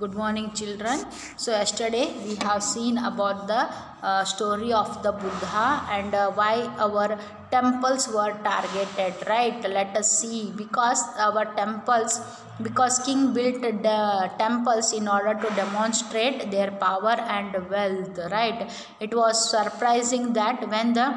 Good morning, children. So, yesterday we have seen about the uh, story of the Buddha and uh, why our temples were targeted, right? Let us see because our temples, because king built the temples in order to demonstrate their power and wealth, right? It was surprising that when the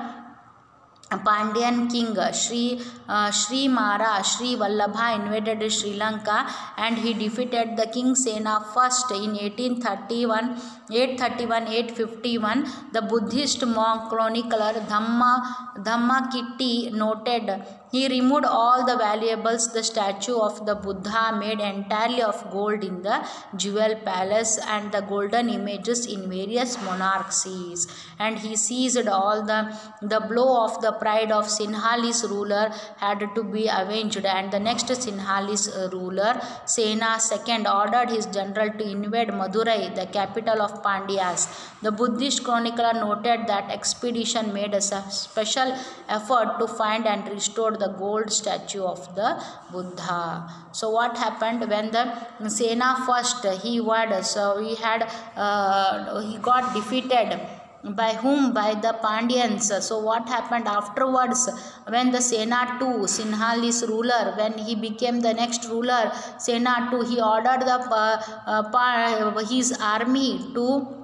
Pandyan king Sri uh, Sri Mara Sri Vallabha invaded Sri Lanka and he defeated the king Sena first in 1831 831 851 the Buddhist monk chronicler Dhamma Dhammakitti noted he removed all the valuables the statue of the Buddha made entirely of gold in the jewel palace and the golden images in various monarchies. And he seized all the the blow of the pride of Sinhalese ruler had to be avenged. And the next Sinhalese ruler Sena II ordered his general to invade Madurai the capital of Pandyas. The Buddhist chronicler noted that expedition made a special effort to find and restore the gold statue of the Buddha. So what happened when the Sena first he was so he had uh, he got defeated by whom by the Pandyans so what happened afterwards when the Sena II Sinhalese ruler when he became the next ruler Sena II he ordered the uh, uh, his army to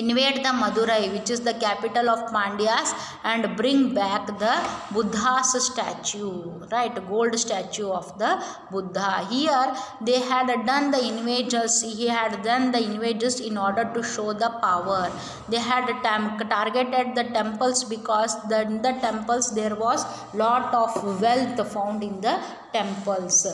invade the Madurai which is the capital of Pandyas and bring back the Buddha's statue right gold statue of the Buddha. Here they had done the invaders he had done the invaders in order to show the power. They had targeted the temples because the, in the temples there was lot of wealth found in the temples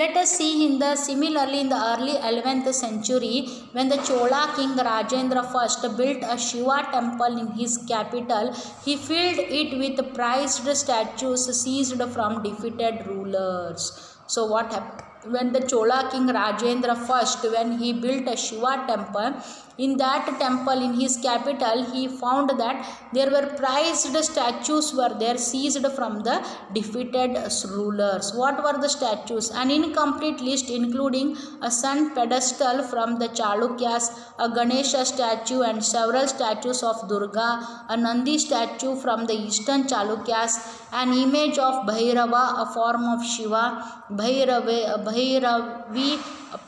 let us see in the similarly in the early 11th century when the Chola king Rajendra I built a Shiva temple in his capital, he filled it with prized statues seized from defeated rulers. So what happened? When the Chola king Rajendra I, when he built a Shiva temple, in that temple in his capital he found that there were prized statues were there seized from the defeated rulers. What were the statues? An incomplete list including a sun pedestal from the chalukyas a ganesha statue and several statues of durga a nandi statue from the eastern chalukyas an image of bhairava a form of shiva bhairavi, bhairavi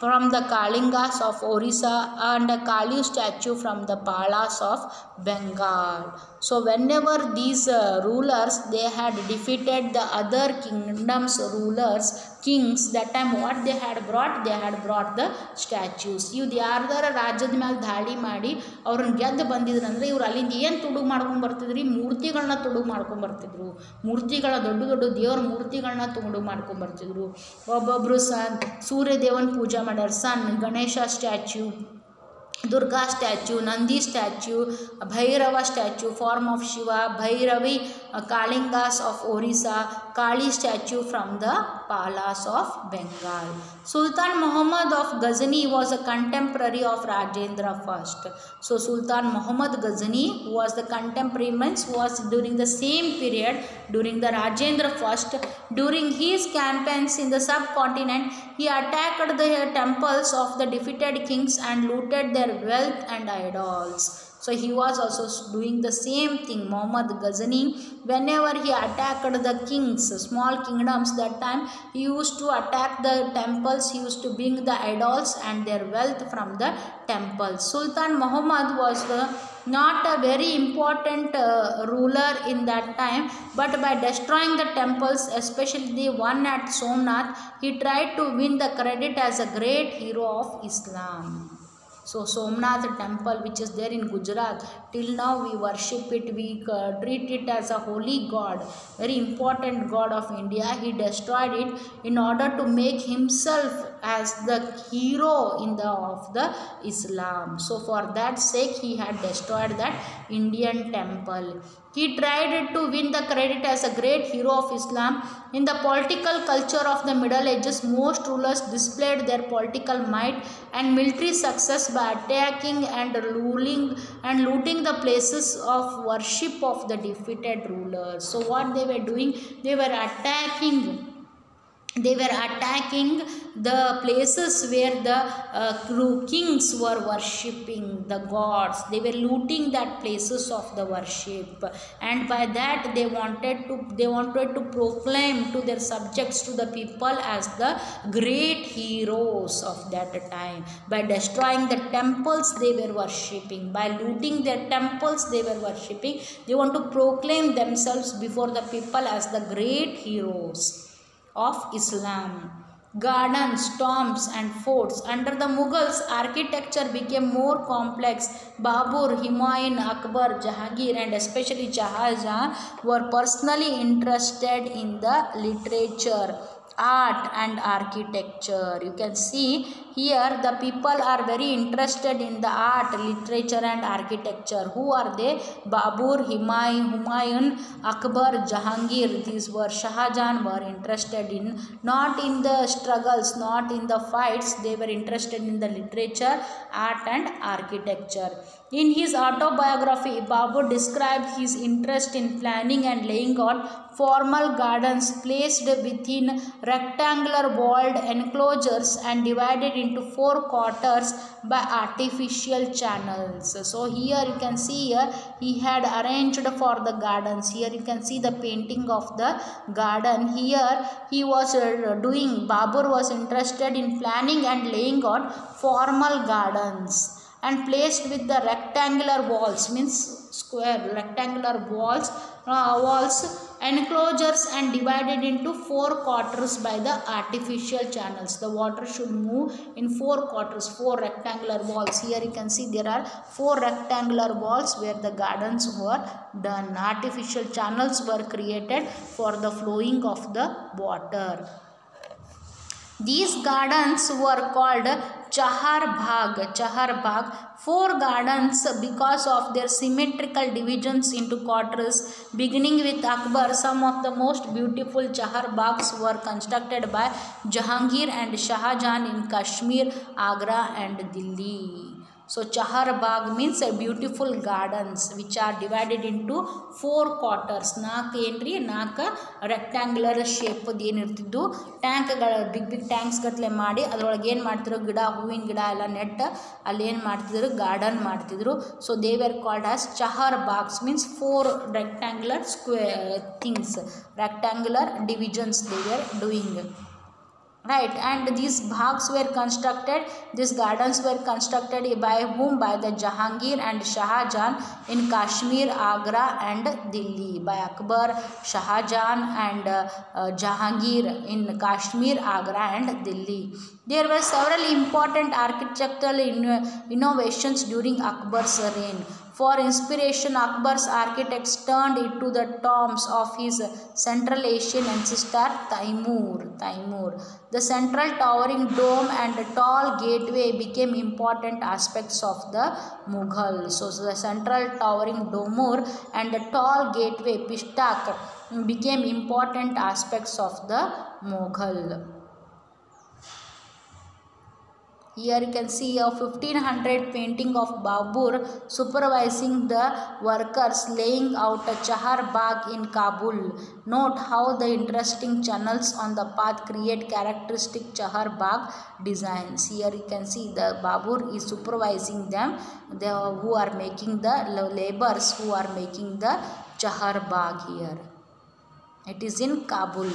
from the Kalingas of Orissa and a Kali statue from the Palas of Bengal. So whenever these uh, rulers they had defeated the other kingdoms rulers kings that time what they had brought they had brought the statues ಇವ್ದು ಯಾರ್ದಾರ ರಾಜ್ಯದ ಮೇಲೆ ದಾಳಿ ಮಾಡಿ ಅವ್ರನ್ನ ಗೆದ್ದು ಬಂದಿದ್ರಂದ್ರೆ ಇವ್ರು ಅಲ್ಲಿಂದ ಏನು ತುಡುಗು ಮಾಡ್ಕೊಂಡು ಬರ್ತಿದ್ರಿ? ಮೂರ್ತಿಗಳನ್ನ ತುಡುಗು ಮಾಡ್ಕೊಂಡು ಬರ್ತಿದ್ರು. ಮೂರ್ತಿಗಳ ದೊಡ್ಡ ದೊಡ್ಡ ದೇವ್ರ ಮೂರ್ತಿಗಳನ್ನ ತುಂಡು ಮಾಡ್ಕೊಂಡು ಬರ್ತಿದ್ರು. ಒಬ್ಬೊಬ್ಬರು ಸನ್, ಸೂರ್ಯದೇವನ ಪೂಜೆ ಮಾಡ್ಯಾರ. Sun, Ganesha statue, Durga statue, Nandi statue, Bhairava statue, form of Shiva, Bhairavi, Kalingas of Orissa, Kali statue from the Palas of Bengal. Sultan Muhammad of Ghazni was a contemporary of Rajendra I. So Sultan Muhammad Ghazni was the contemporary means was during the same period during the Rajendra I. During his campaigns in the subcontinent, he attacked the temples of the defeated kings and looted their wealth and idols. So he was also doing the same thing. Muhammad Ghazni, whenever he attacked the kings, small kingdoms that time, he used to attack the temples, he used to bring the idols and their wealth from the temples. Sultan Muhammad was the not a very important uh, ruler in that time but by destroying the temples especially the one at Somnath he tried to win the credit as a great hero of Islam. So Somnath temple which is there in Gujarat till now we worship it we uh, treat it as a holy god very important god of India. He destroyed it in order to make himself as the hero in the of the Islam so for that sake he had destroyed that Indian temple he tried to win the credit as a great hero of Islam. In the political culture of the Middle Ages, most rulers displayed their political might and military success by attacking and ruling and looting the places of worship of the defeated rulers. So what they were doing, they were attacking they were attacking the places where the uh, kings were worshipping the gods. They were looting that places of the worship. And by that they wanted to they wanted to proclaim to their subjects to the people as the great heroes of that time. By destroying the temples they were worshipping. By looting their temples they were worshipping. They want to proclaim themselves before the people as the great heroes of Islam. Gardens, tombs, and forts. Under the Mughals, architecture became more complex. Babur, Humayun, Akbar, Jahangir, and especially Jahan were personally interested in the literature, art, and architecture. You can see here the people are very interested in the art, literature, and architecture. Who are they? Babur, Humayun, Humayun Akbar, Jahangir. These were Shah Jahan were interested in not in the struggles, not in the fights. They were interested in the literature, art, and architecture. In his autobiography, Babur described his interest in planning and laying out formal gardens placed within rectangular walled enclosures and divided into four quarters by artificial channels. So here you can see here he had arranged for the gardens. Here you can see the painting of the garden. Here he was uh, doing, Babur was interested in planning and laying out formal gardens and placed with the rectangular walls means square rectangular walls uh, walls enclosures and divided into four quarters by the artificial channels. The water should move in four quarters four rectangular walls. Here you can see there are four rectangular walls where the gardens were done. Artificial channels were created for the flowing of the water. These gardens were called Chahar Bagh. Chahar Bagh. Four gardens because of their symmetrical divisions into quarters. Beginning with Akbar, some of the most beautiful Chahar Baghs were constructed by Jahangir and Shah Jahan in Kashmir, Agra and Delhi. So, Chahar Bagh means a beautiful gardens which are divided into four quarters. ನಾಲ್ಕು ಏನ್ರಿ? ನಾಲ್ಕು rectangular ಶೇಪದ್ದು ಏನಿರ್ತಿದ್ದು ಟ್ಯಾಂಕ್ಗಳ big big tanks ಗಟ್ಟಲೆ ಮಾಡಿ ಅದರೊಳಗೆ ಏನು ಮಾಡ್ತಿದ್ರು? ಗಿಡ, ಹೂವಿನ ಗಿಡ ಎಲ್ಲ ನೆಟ್ಟು ಅಲ್ಲಿ ಏನು ಮಾಡ್ತಿದ್ರು? ಗಾರ್ಡನ್ ಮಾಡ್ತಿದ್ರು. So they were called as Chahar Baghs means four rectangular square things rectangular divisions they were doing right and these baghs were constructed these gardens were constructed by whom? By the jahangir and shah jahan in kashmir agra and delhi. By akbar shah jahan and uh, uh, jahangir in kashmir agra and delhi. There were several important architectural inno- innovations during akbar's reign for inspiration, Akbar's architects turned it to the tombs of his Central Asian ancestor Taimur. Taimur. The central towering dome and tall gateway became important aspects of the Mughal. So, the central towering domur and the tall gateway Pishtak became important aspects of the Mughal. Here you can see a 1500 painting of Babur supervising the workers laying out a Chahar Bagh in Kabul. Note how the interesting channels on the path create characteristic Chahar Bagh designs. Here you can see the Babur is supervising them the, who are making the labors who are making the Chahar Bagh here. It is in Kabul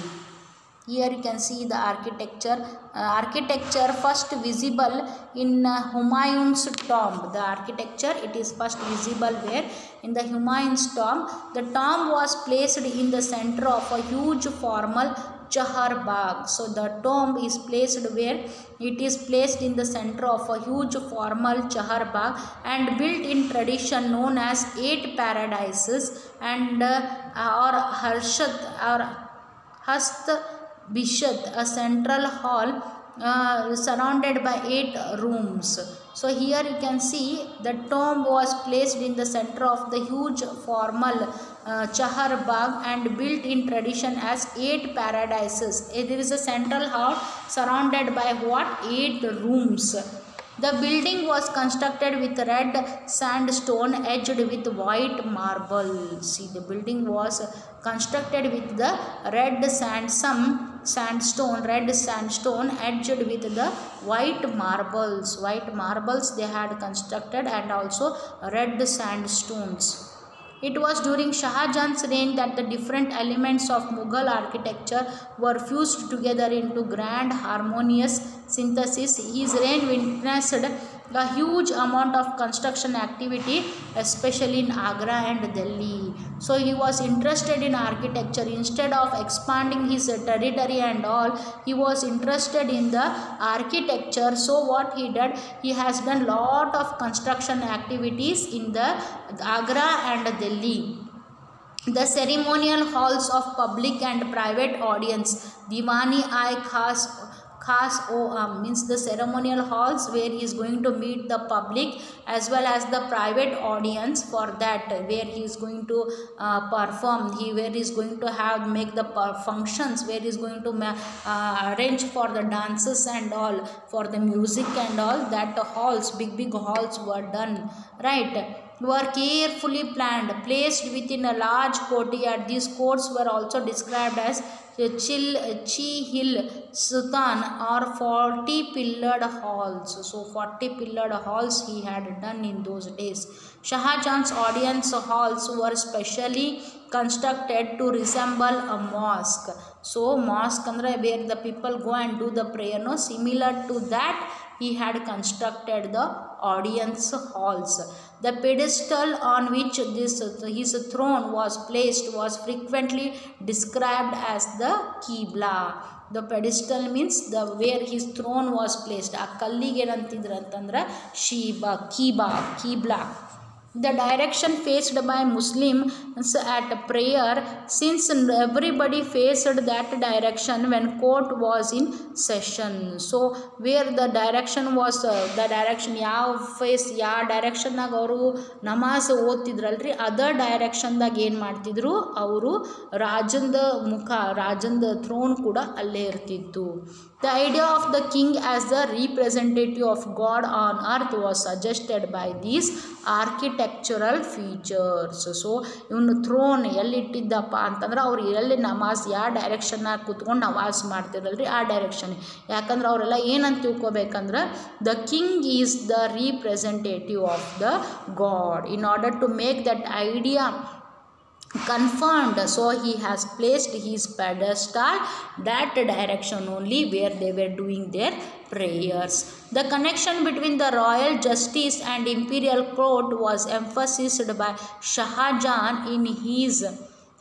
here you can see the architecture. Uh, architecture first visible in uh, humayun's tomb. The architecture it is first visible where? In the humayun's tomb. The tomb was placed in the center of a huge formal chahar bagh. So the tomb is placed where? It is placed in the center of a huge formal chahar bagh and built in tradition known as eight paradises and uh, or harshat or hast Bishat, a central hall uh, surrounded by eight rooms. So here you can see the tomb was placed in the center of the huge formal uh, Chahar Bagh and built in tradition as eight paradises. There is a central hall surrounded by what? Eight rooms. The building was constructed with red sandstone edged with white marble. See, the building was constructed with the red sand, some sandstone red sandstone edged with the white marbles white marbles they had constructed and also red sandstones it was during Shah Jahan's reign that the different elements of Mughal architecture were fused together into grand harmonious synthesis. His reign witnessed a huge amount of construction activity, especially in Agra and Delhi. So he was interested in architecture. Instead of expanding his territory and all, he was interested in the architecture. So what he did, he has done lot of construction activities in the Agra and Delhi. The ceremonial halls of public and private audience, Diwani I Khas Khas O means the ceremonial halls where he is going to meet the public as well as the private audience for that where he is going to uh, perform. He where he is going to have make the functions where he is going to uh, arrange for the dances and all for the music and all that halls big big halls were done right were carefully planned placed within a large courtyard these courts were also described as chill chi hill sultan or 40 pillared halls. So 40 pillared halls he had done in those days. Shah jahan's audience halls were specially constructed to resemble a mosque. So mosque where the people go and do the prayer no? Similar to that he had constructed the audience halls the pedestal on which this his throne was placed was frequently described as the Qibla. The pedestal means the where his throne was placed. ಆ ಕಲ್ಲಿಗೆ ಏನಂತಿದ್ರು ಅಂತಂದ್ರೆ ಶೀಬಾ ಕೀಬಾ ಕೀಬ್ಲಾ the direction faced by Muslims at prayer since everybody faced that direction when court was in session. So where the direction was uh, the direction ಯಾವ face ಯಾವ ಡೈರೆಕ್ಷನ್ನಾಗ namaz ನಮಾಜ್ ಓದ್ತಿದ್ರಲ್ರಿ direction ಡೈರೆಕ್ಷನ್ದಾಗ en ಮಾಡ್ತಿದ್ರು ಅವರು ರಾಜಂದ mukha ರಾಜಂದ throne kuda alle ಇರ್ತಿತ್ತು The idea of the king as the representative of God on earth was suggested by these architectural features so ಇವನು ಥ್ರೋನ್ ಎಲ್ಲಿಟ್ಟಿದ್ದಪ್ಪ ಅಂತಂದ್ರೆ ಅವ್ರು ಎಲ್ಲಿ ನಮಾಜ್, ಯಾವ ಡೈರೆಕ್ಷನ್ನಾಗ ಕೂತ್ಕೊಂಡು ನಮಾಜ್ ಮಾಡ್ತಿರಲ್ರಿ ಆ ಡೈರೆಕ್ಷನ್ ಯಾಕಂದ್ರೆ ಅವರೆಲ್ಲ ಏನಂತ ತಿಳ್ಕೊಬೇಕಂದ್ರೆ the king is the representative of the god in order to make that idea confirmed so he has placed his pedestal that direction only where they were doing their prayers. The connection between the royal justice and imperial court was emphasized by shah jahan in his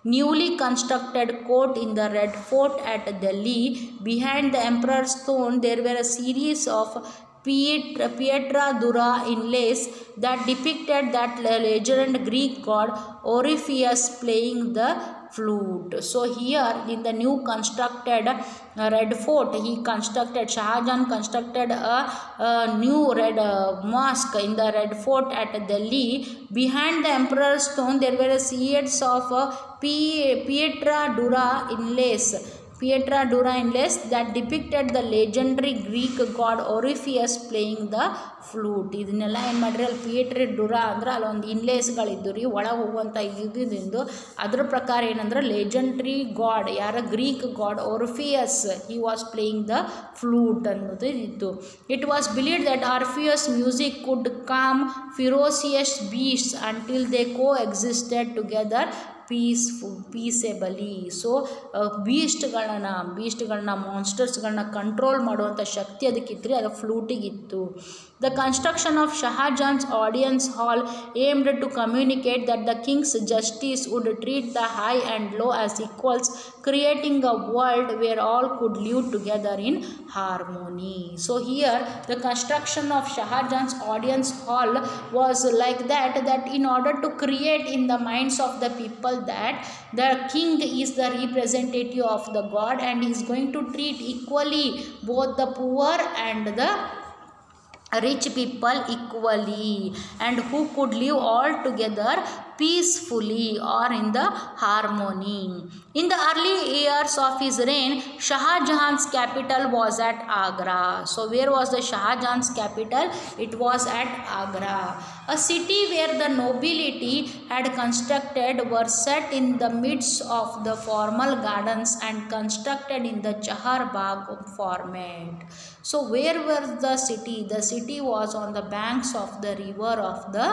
newly constructed court in the red fort at delhi. Behind the emperor's throne there were a series of Pietra, Dura inlays that depicted that legend Greek god Orpheus playing the flute. So here in the new constructed uh, red fort, he constructed Shah Jahan constructed a, a new red uh, mosque in the red fort at Delhi. Behind the emperor's throne, there were series of uh, Pietra Dura inlays. Pietra dura Durainless that depicted the legendary Greek god Orpheus playing the flute. This is the name of Pietra Dura inlays. This is the name of Pietra Durainless. legendary god, yara Greek god Orpheus, he was playing the flute. It was believed that Orpheus' music could calm ferocious beasts until they coexisted together peaceful peaceably so ಬೀಸ್ಟ್ಗಳನ್ನ ಬೀಸ್ಟ್ಗಳನ್ನ ಮಾನ್ಸ್ಟರ್ಸ್ಗಳನ್ನ control ಮಾಡುವಂಥ ಶಕ್ತಿ ಅದಕ್ಕಿತ್ತು ಅದು ಫ್ಲೂಟಿಗಿತ್ತು The construction of Shah Jahan's audience hall aimed to communicate that the king's justice would treat the high and low as equals, creating a world where all could live together in harmony. So here the construction of Shah Jahan's audience hall was like that, that in order to create in the minds of the people that the king is the representative of the god and is going to treat equally both the poor and the rich people equally. And who could live all together peacefully or in the harmony. In the early years of his reign, Shah Jahan's capital was at Agra. So, where was the Shah Jahan's capital? It was at Agra. A city where the nobility had constructed were set in the midst of the formal gardens and constructed in the Chahar Bagh format. So, where was the city? The city was on the banks of the river of the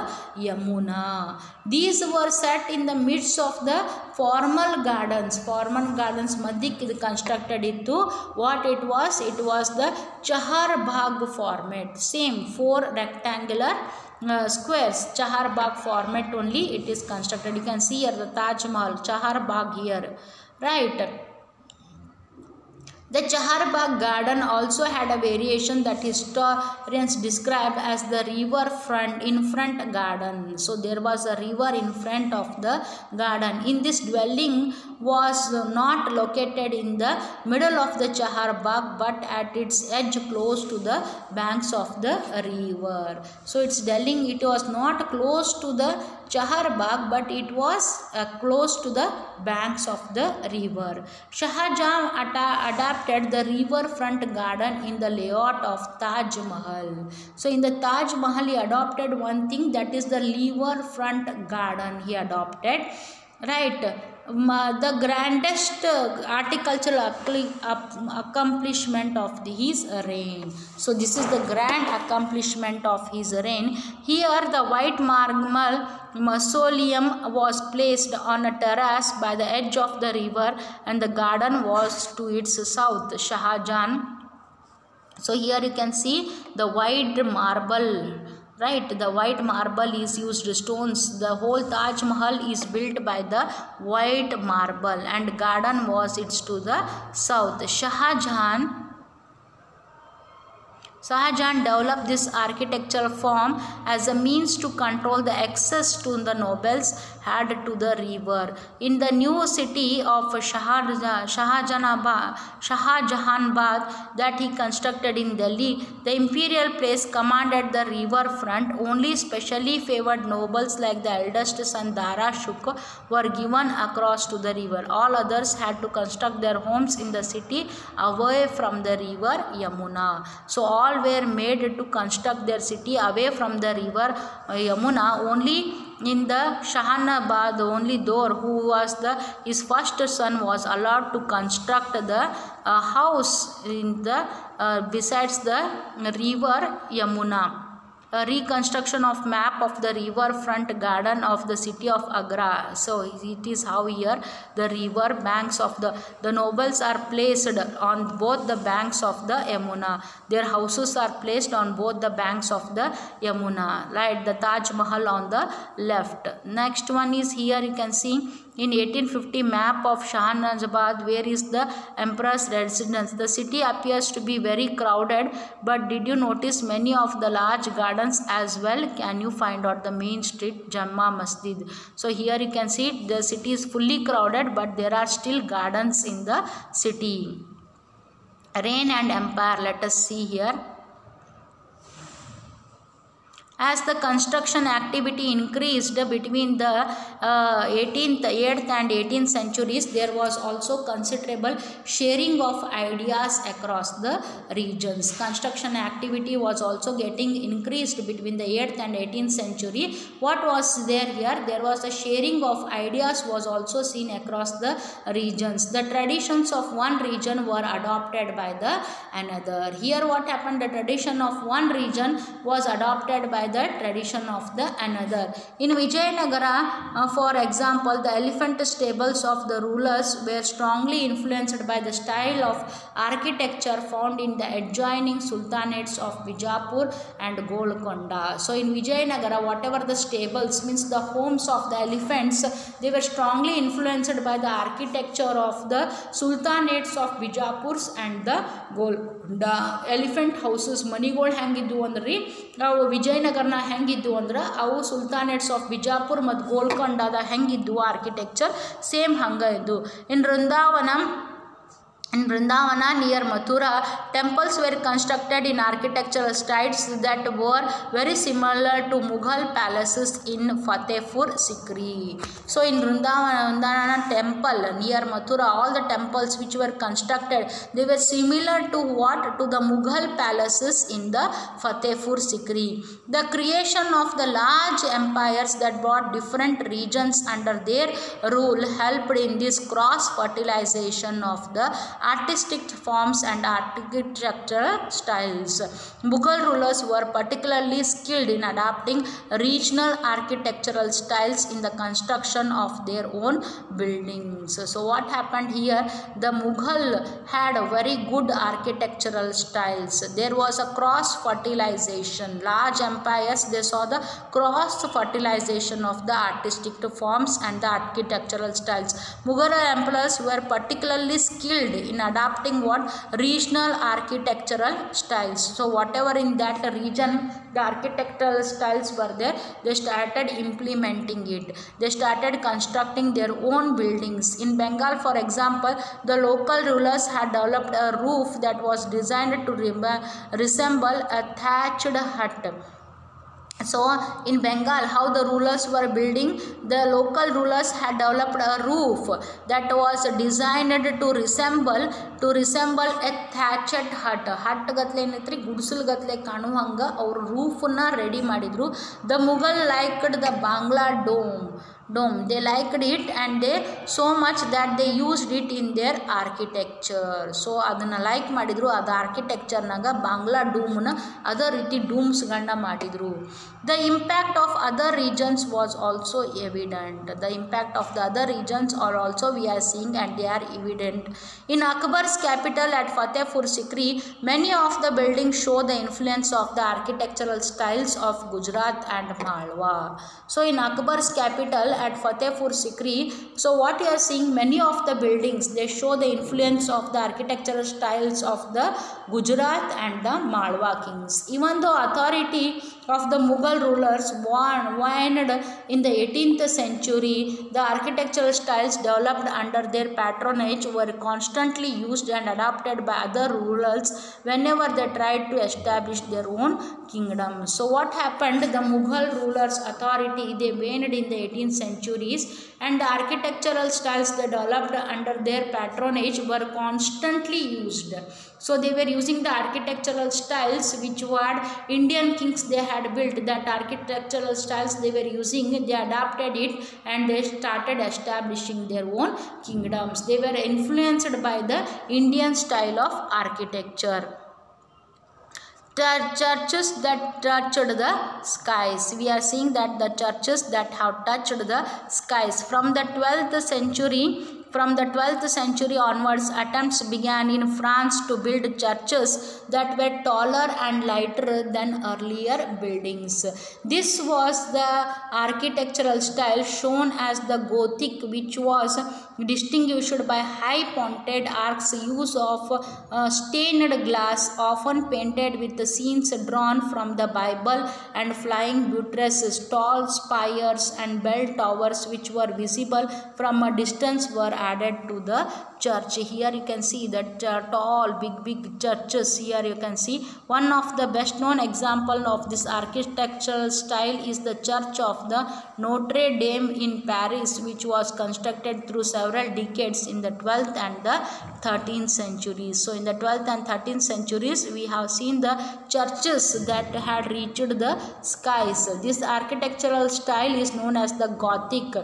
Yamuna. These these were set in the midst of the formal gardens. Formal gardens madhik constructed into what it was? It was the Chahar Bagh format. Same four rectangular uh, squares. Chahar Bagh format only it is constructed. You can see here the Taj Mahal. Chahar Bagh here. Right the Chahar Bagh garden also had a variation that historians describe as the river front in front garden. So there was a river in front of the garden. In this dwelling was not located in the middle of the Chahar Bagh but at its edge close to the banks of the river. So its dwelling it was not close to the Chahar Bagh but it was uh, close to the banks of the river. Shah Jahan adapted the riverfront garden in the layout of Taj Mahal. So in the Taj Mahal he adopted one thing that is the riverfront garden he adopted. Right the grandest horticultural up- accomplishment of his reign. So this is the grand accomplishment of his reign. Here the white marble mausoleum was placed on a terrace by the edge of the river and the garden was to its south. Shah Jahan so here you can see the white marble right the white marble is used stones. The whole taj mahal is built by the white marble and garden was its to the south. Shah jahan Shah Jahan developed this architectural form as a means to control the access to the nobles had to the river. In the new city of Shah, Shahjahanabad, Shahjahanabad that he constructed in Delhi, the imperial place commanded the river front. Only specially favored nobles like the eldest son Dara Shuk were given across to the river. All others had to construct their homes in the city away from the river Yamuna. So all were made to construct their city away from the river Yamuna. Only in the Shahanabad, only Dor, who was the his first son, was allowed to construct the uh, house in the uh, besides the river Yamuna a reconstruction of map of the riverfront garden of the city of Agra. So it is how here the river banks of the the nobles are placed on both the banks of the Yamuna. Their houses are placed on both the banks of the Yamuna. Right, the Taj Mahal on the left. Next one is here you can see in 1850 map of Shahanabad where is the emperor's residence. The city appears to be very crowded but did you notice many of the large gardens as well? Can you find out the main street Jama Masjid? So here you can see the city is fully crowded but there are still gardens in the city. Reign and empire let us see here. As the construction activity increased between the uh, 18th, 8th and 18th centuries, there was also considerable sharing of ideas across the regions. Construction activity was also getting increased between the 8th and 18th century. What was there here? There was a sharing of ideas was also seen across the regions. The traditions of one region were adopted by the another. Here what happened? The tradition of one region was adopted by the tradition of the another. In Vijayanagara, uh, for example, the elephant stables of the rulers were strongly influenced by the style of architecture found in the adjoining sultanates of Bijapur and Golconda. So in Vijayanagara, whatever the stables means the homes of the elephants, they were strongly influenced by the architecture of the sultanates of Bijapurs and the Golconda. Elephant houses, ಮನಿಗಳು ಹೆಂಗಿದ್ವು ಅಂದ್ರೆ ಅವು ವಿಜಯನಗರನ ಹೆಂಗಿದ್ದು ಅಂದ್ರೆ ಅವು ಸುಲ್ತಾನೇಟ್ಸ್ of Bijapur ಮತ್ತು ಗೋಲ್ಕೊಂಡಾದ ಹೆಂಗಿದ್ದು architecture same ಹಂಗೆ ಇದ್ದು ಇನ್ನು Vrindavana In Vrindavana near Mathura, temples were constructed in architectural styles that were very similar to Mughal palaces in Fatehpur Sikri. So in Vrindavana, temple near Mathura, all the temples which were constructed, they were similar to what? To the Mughal palaces in the Fatehpur Sikri. The creation of the large empires that brought different regions under their rule helped in this cross fertilization of the artistic forms and architectural styles. Mughal rulers were particularly skilled in adapting regional architectural styles in the construction of their own buildings. So, what happened here? The Mughal had very good architectural styles. There was a cross fertilization. Large empires, they saw the cross fertilization of the artistic forms and the architectural styles. Mughal emperors were particularly skilled in adapting what regional architectural styles. So whatever in that region the architectural styles were there they started implementing it. They started constructing their own buildings. In bengal for example the local rulers had developed a roof that was designed to resemble a thatched hut so in bengal how the rulers were building the local rulers had developed a roof that was designed to resemble to resemble a thatched hut hut ಗತ್ಲೆ ಏನೈತ್ರಿ ಗುಡಿಸಲು ಗತ್ಲೆ ಕಾಣುವಂಗ ಅವ್ರ ರೂಫನ್ನ ready ಮಾಡಿದ್ರು the Mughal liked the Bangla dome dome they liked it and they so much that they used it in their architecture so ಅದನ್ನು like ಮಾಡಿದರು ಅದು ಆರ್ಕಿಟೆಕ್ಚರ್ನಾಗ ಬಾಂಗ್ಲಾ ಡೂಮ್ನ ಅದೇ ರೀತಿ ಡೂಮ್ಸ್ಗಳನ್ನ ಮಾಡಿದರು the impact of other regions was also evident the impact of the other regions are also we are seeing and they are evident in Akbar's capital at Fatehpur Sikri, many of the buildings show the influence of the architectural styles of Gujarat and Malwa. So in Akbar's capital at Fatehpur Sikri, so what you are seeing, many of the buildings, they show the influence of the architectural styles of the Gujarat and the Malwa kings. Even though authority of the Mughal rulers waned in the 18th century, the architectural styles developed under their patronage were constantly used and adopted by other rulers whenever they tried to establish their own kingdom. So what happened? The Mughal rulers' authority they waned in the 18th centuries and the architectural styles they developed under their patronage were constantly used. So they were using the architectural styles which were Indian kings they had built that architectural styles they were using they adapted it and they started establishing their own kingdoms. They were influenced by the Indian style of architecture churches that touched the skies. We are seeing that the churches that have touched the skies. From the 12th century from the 12th century onwards attempts began in france to build churches that were taller and lighter than earlier buildings. This was the architectural style shown as the gothic which was distinguished by high pointed arcs use of uh, stained glass often painted with scenes drawn from the bible and flying buttresses tall spires and bell towers which were visible from a distance were added to the church. Here you can see that uh, tall big big churches. Here you can see one of the best known example of this architectural style is the church of the notre dame in paris which was constructed through several decades in the 12th and the 13th centuries. So in the 12th and 13th centuries we have seen the churches that had reached the skies. This architectural style is known as the gothic.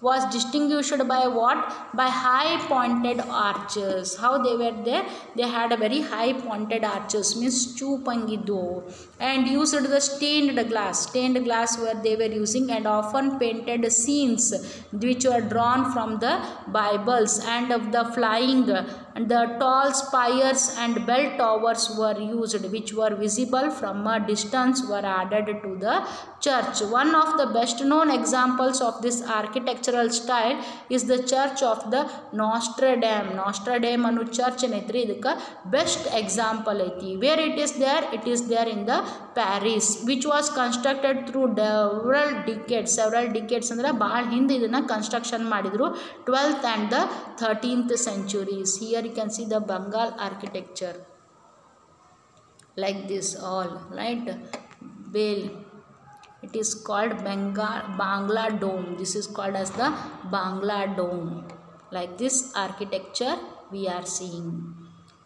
Was distinguished by what? By high pointed arches. How they were there? They had a very high pointed arches means chupangido and used the stained glass stained glass where they were using and often painted scenes which were drawn from the bibles and of the flying and the tall spires and bell towers were used which were visible from a distance were added to the church one of the best known examples of this architectural style is the church of the Notre Dame Notre Dame ಅನ್ನೋ church ಏನೈತ್ರಿ ಇದಕ್ಕೆ best example ಐತಿ where it is there it is there in the Paris which was constructed through ಡೆವರಲ್ ಡಿಕೆಟ್ಸ್ several decades ಅಂದರೆ ಭಾಳ ಹಿಂದೆ ಇದನ್ನು construction ಮಾಡಿದರು twelfth and the thirteenth centuries here you can see the Bengal architecture like this all right bale it is called bengal bangla dome this is called as the bangla dome like this architecture we are seeing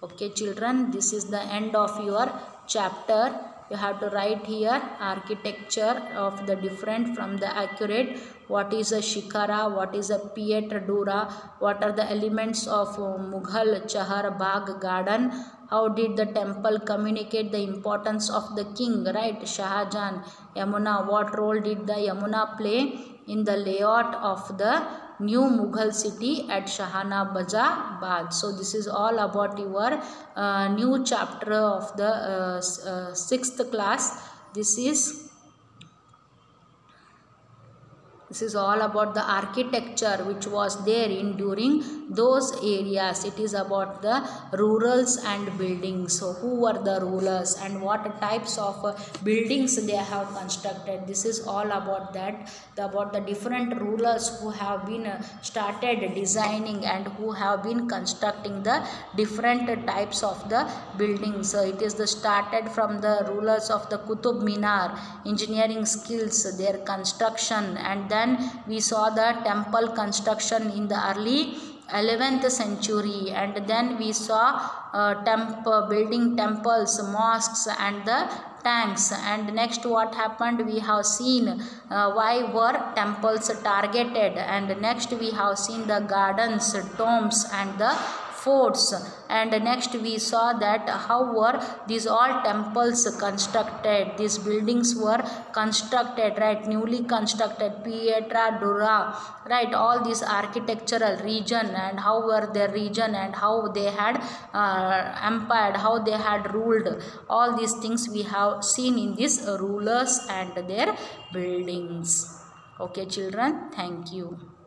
okay children this is the end of your chapter you have to write here architecture of the different from the accurate. What is a shikhara? What is a pietra dura what are the elements of uh, mughal chahar bagh garden? How did the temple communicate the importance of the king right shahjahan? Yamuna what role did the yamuna play in the layout of the new mughal city at shahana bazabad so this is all about your uh, new chapter of the uh, uh, sixth class. This is this is all about the architecture which was there in during those areas. It is about the rurals and buildings. So who were the rulers and what types of uh, buildings they have constructed? This is all about that the, about the different rulers who have been uh, started designing and who have been constructing the different types of the buildings. So it is the started from the rulers of the Qutub Minar. Engineering skills their construction and then we saw the temple construction in the early 11th century. And then we saw uh, temp building temples mosques and the tanks. And next what happened? We have seen uh, why were temples targeted? And next we have seen the gardens tombs and the forts. And next we saw that how were these all temples constructed. These buildings were constructed right newly constructed. Pietra dura right all these architectural region and how were their region and how they had uh, empired how they had ruled. All these things we have seen in these rulers and their buildings. Okay children thank you